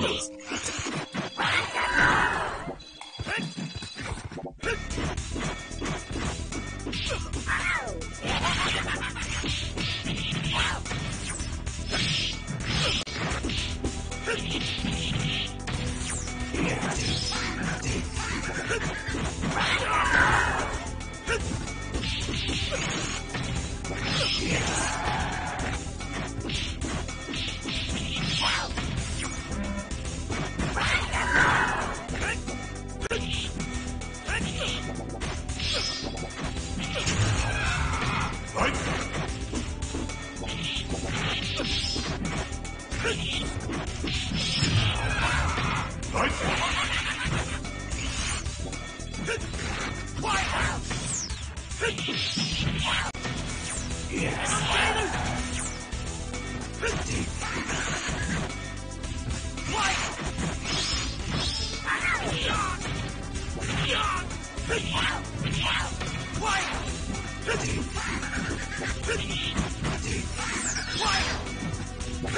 please.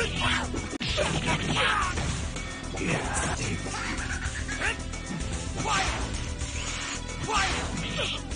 Blows. Right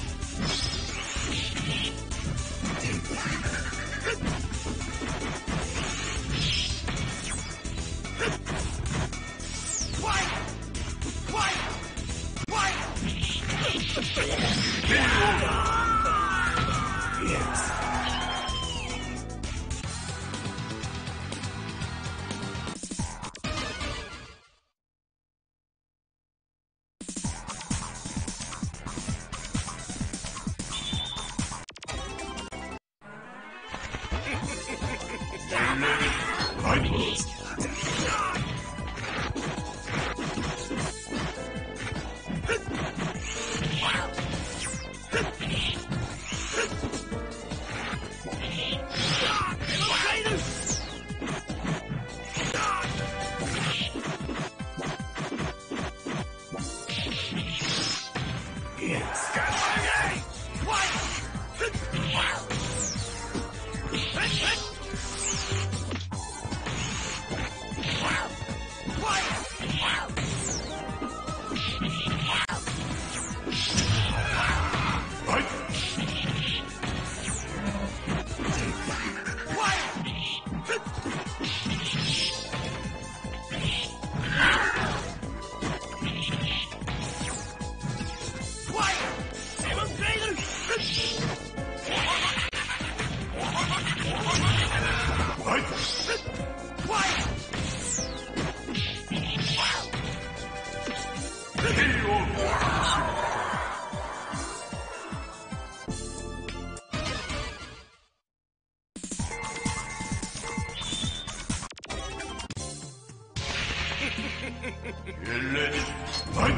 Right.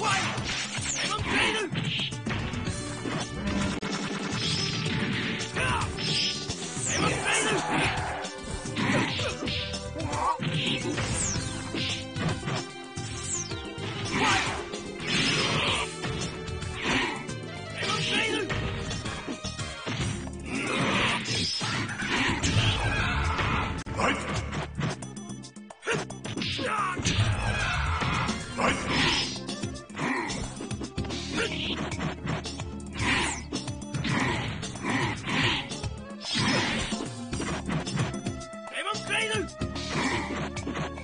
Right. ハハハハ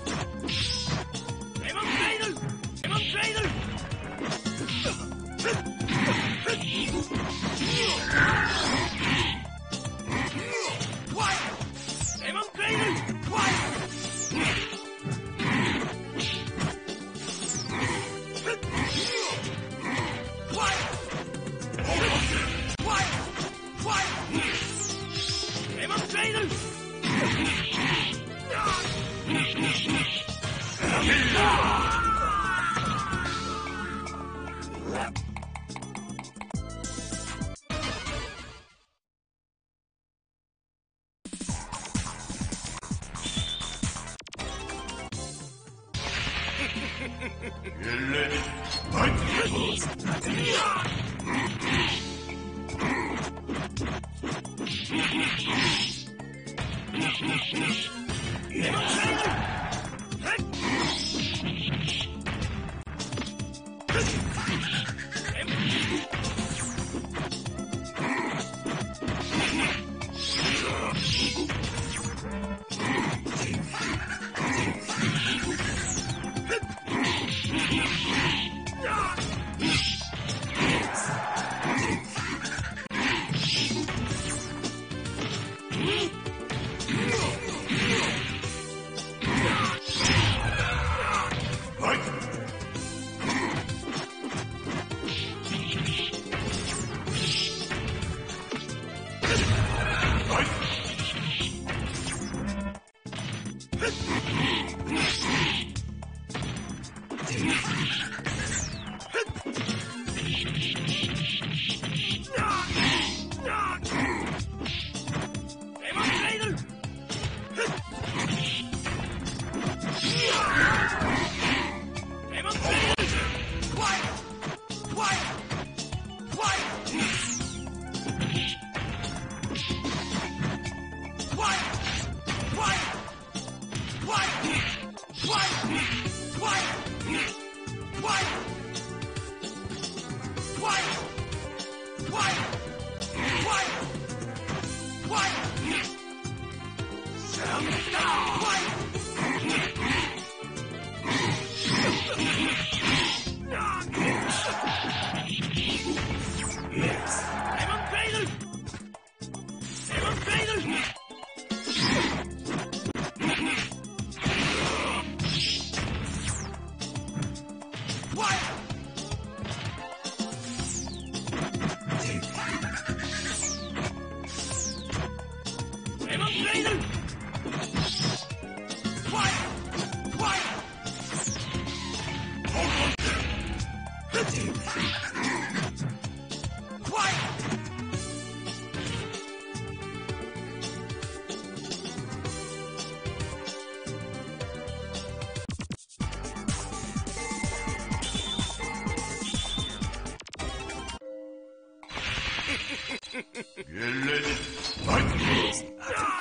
Ready. Fight! Fight! Ready. Fight! Fight!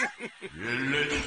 Ready.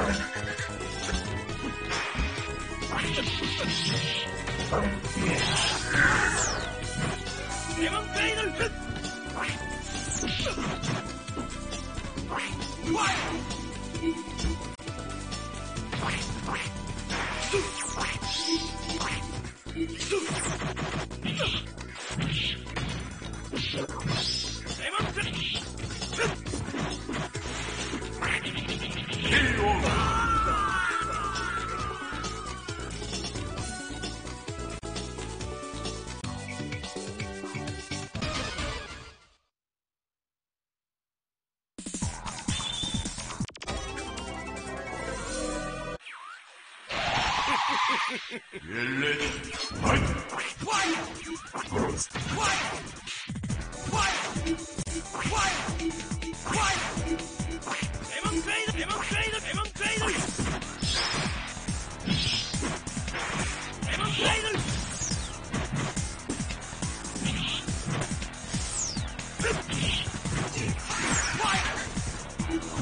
レ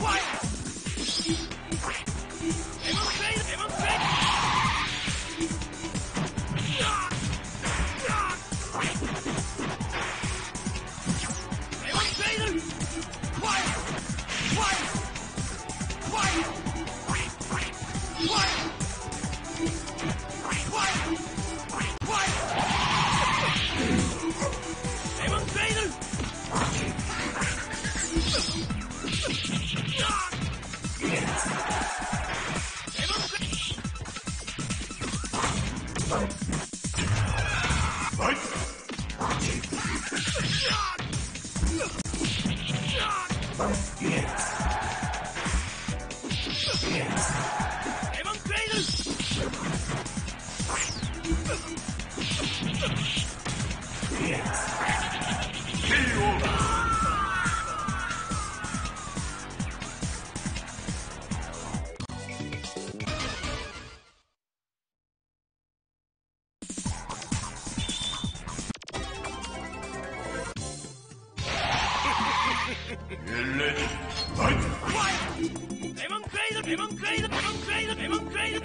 Quiet! Yeah.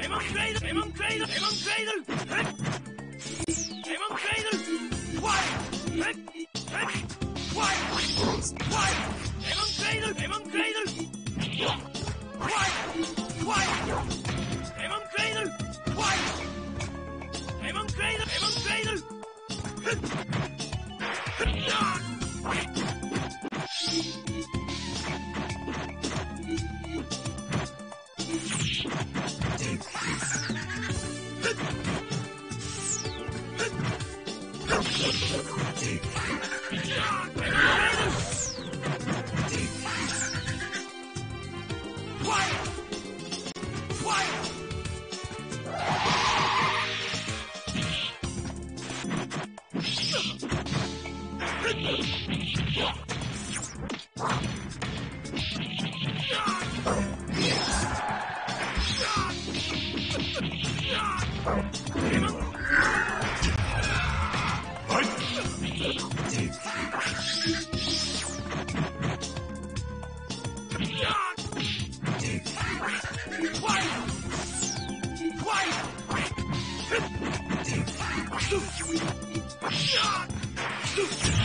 Lemon cradle! Lemon cradle! Lemon cradle! Lemon cradle! Why? Why? Why? Lemon cradle! Lemon cradle! why, why, Lemon cradle! why, Lemon cradle! Lemon cradle! you. Yeah.